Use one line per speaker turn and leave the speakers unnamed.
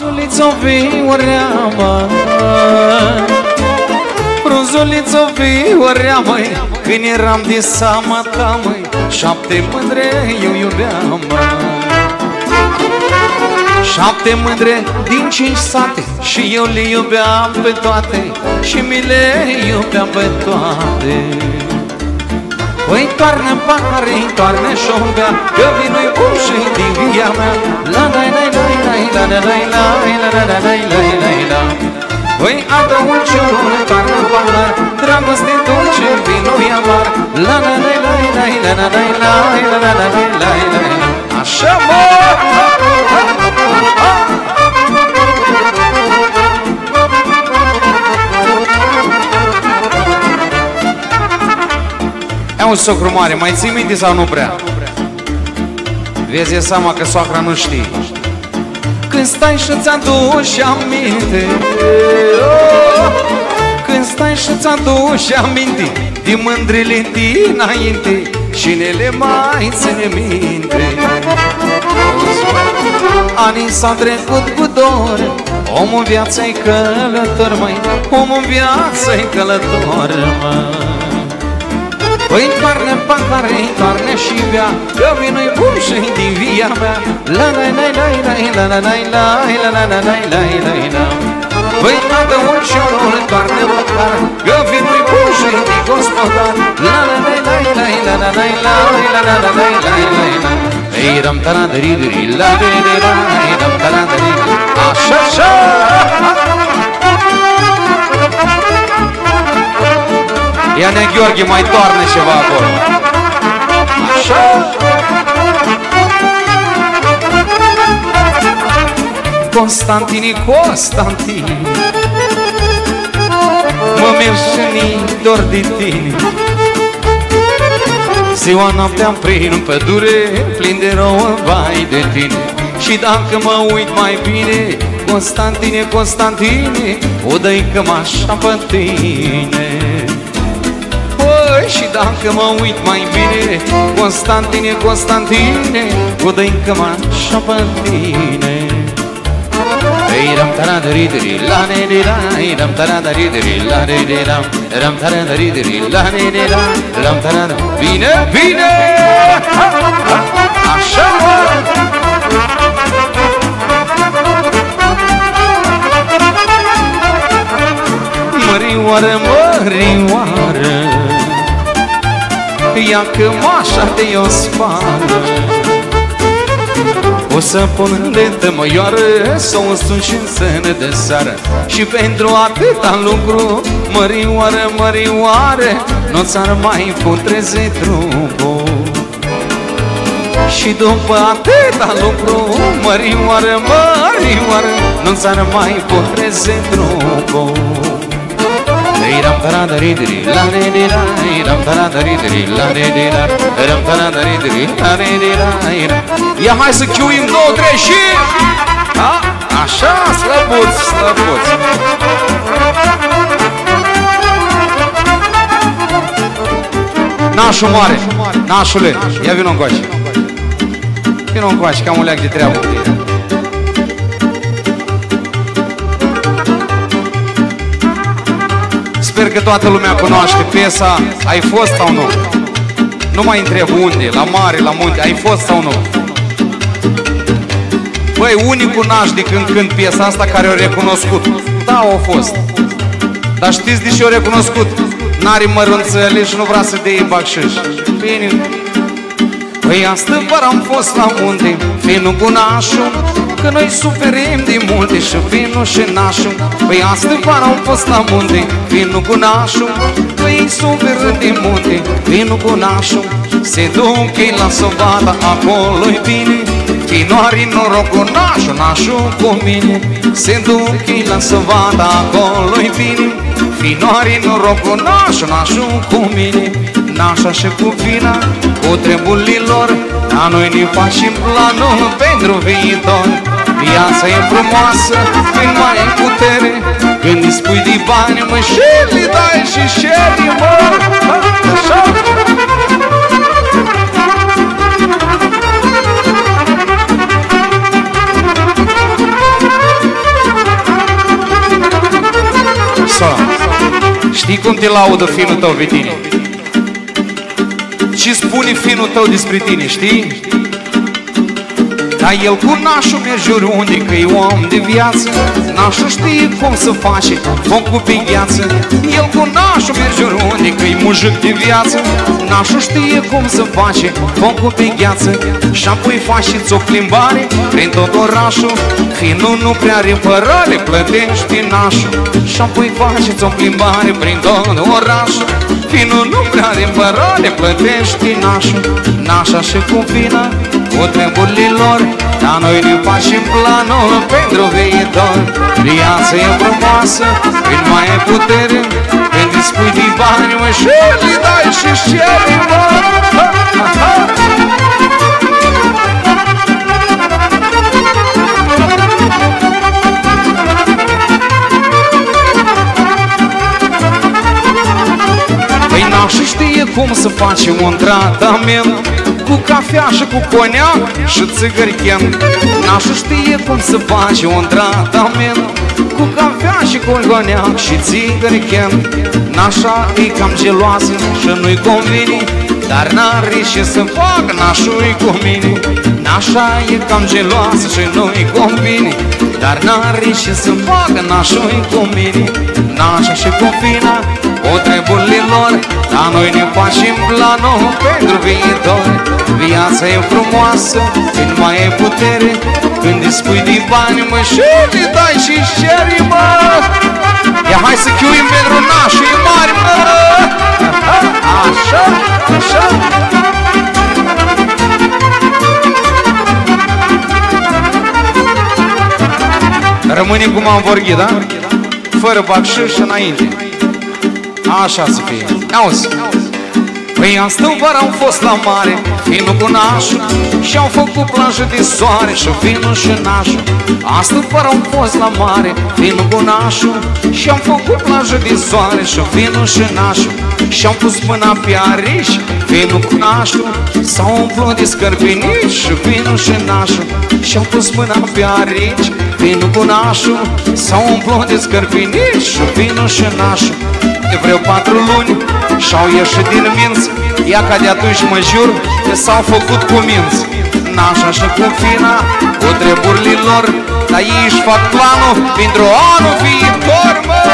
Frunzuliță viorea, mă Frunzuliță viorea, măi Când eram de seama ta, măi Șapte mândre eu iubeam, măi Șapte mândre din cinci sate Și eu le iubeam pe toate Și mi le iubeam pe toate Păi toarnă pahare, toarnă șombea Că vinui uși din via mea La la la la la la la la la la la la la la la Păi adăul ciorul, toarnă pahar Dragoste dulce, vinui amar La la la la la la la la la la la la la la la Așa mă! Un socru mare, mai ții minte sau nu prea? Vezi seama că soacra nu știe. Când stai și-ți aduci aminte oh, Când stai și-ți aduci aminte Din mândrile dinainte Și nele mai ține minte. Anii s-au trecut cu dor Omul viața-i călător, măi Omul viața-i călător, măi Păi toarne pahare, toarne și bea Că vinui bun și din via mea La la la la la la la la la la la la la la la Păi toată ușorul toarne pahare Că vinui bun și din gospodar La la la la la la la la la la la la la la la Ei ram tara dri dri la de de la Ei ram tara Ia ne Gheorghe mai toarne ceva acolo. Așa. Constantini, Constantini Mă merșeni dor de tine. Ziua noaptea prin pădure Plin de rouă vai de tine. Și dacă mă uit mai bine Constantine, Constantine O dă-i cămașa pe tine și dacă mă uit mai bine Constantine, Constantine Cu dă cămașa pe tine Ei ram tara dari dari la ne de la Ei ram tara dari dari la ne de la Ram tara dari dari la ne de la Ram tara da Bine, bine! Așa mă! Mărioară, mărioară Ia cămașa de o spală O să pun de tămăioară Să o sun și în de seară. Și pentru atâta lucru Mărioară, mărioară Nu ți-ar mai putreze trupul și după atâta lucru Mărioară, mărioară Nu ți-ar mai putreze trupul ram tara dari dari la re de la ram tara dari dari la re de la ram tara dari dari la re de la Ia hai să chiuim două, trei și da? Așa, slăbuți, slăbuți Nașul mare, nașule, ia vină încoace Vină încoace, că am un leac de treabă cu tine Sper că toată lumea cunoaște piesa Ai fost sau nu? Nu mai întreb unde, la mare, la munte Ai fost sau nu? Băi, unicul naș de când cânt piesa asta care o recunoscut Da, au fost Dar știți de ce o recunoscut? N-are mărunțele și nu vrea să dea bacșiș Bine Păi astăzi am fost la munte Finul cu nașul Că noi suferim de multe și vinul și nașul. Păi astăzi vara am fost la munte Vinul cu nașul. Păi suferă de multe Vinul cu nașul. Se duc ei la sovada Acolo-i bine. Chinoari noroc cu nașul Nașul cu mine. Se duc ei la sovada Acolo-i bine. Finoari noroc cu nașul Nașul cu mine. Nașa și cu vina Cu trebulilor Dar noi ne facem planul pentru viitor Viața e frumoasă când mai ai putere Când îți pui de bani, mă, și le dai și șeri, mă Așa? Știi cum te laudă finul tău pe tine? Ce spune finul tău despre tine, știi? Dar el cu nașul merge oriunde că e om de viață. Nașul știe cum să face focul pe gheață El cu nașul merge oriunde că e mujic de viață. Nașul știe cum să face focul pe gheață Și apoi faceți o plimbare prin tot orașul. Finul nu prea are părale, plătești nașul. Și apoi faceți o plimbare prin tot orașul Finul nu prea are părale, plătești nașul Nașa și cu vina cu treburile lor. Dar noi ne facem planul pentru viitor. Viața e frumoasă, când mai e putere Când îți spui de bani, mă, și le dai și-și ceri, mă cum să facem un tratament cu cafea și cu conea și țigărchen N-aș știe cum să faci un tratament Cu cafea și cu conea și țigărchen Nașa e cam geloasă și nu-i convine Dar n-are ce să fac nașul cu mine. Nașa e cam geloasă și nu-i convine Dar n-are ce să fac nașul cu mine Nașa și cu fina o treburile lor Dar noi ne facem planul pentru viitor. Viața e frumoasă când mai e putere. Când îi spui de bani, mă, și le dai și ceri, mă. Ia hai să chiuim pentru nașii mari, mă. Așa, așa Rămâne cum am vorbit, da? Fără bacșiș înainte. Așa să fie. Auzi. Păi astăzi vara am fost la mare Vinul cu nașul Și-au făcut plajă de soare Și vinul și nașul Astăzi vara am fost la mare Vinul cu nașul Și-au făcut plajă de soare Și vinul și nașul Și-au pus mâna pe ariș Vinul cu nașul S-au umplut de scărpinici Și vinul și nașul Și-au pus mâna pe arici Vinul cu nașul S-au umplut de scărpinici Și vinul și nașul. De vreo patru luni Și-au ieșit din minți Ia ca de atunci mă jur că s-au făcut cu minți. Nașa și cu fina, cu treburile lor Dar ei își fac planul pentru anul viitor, mă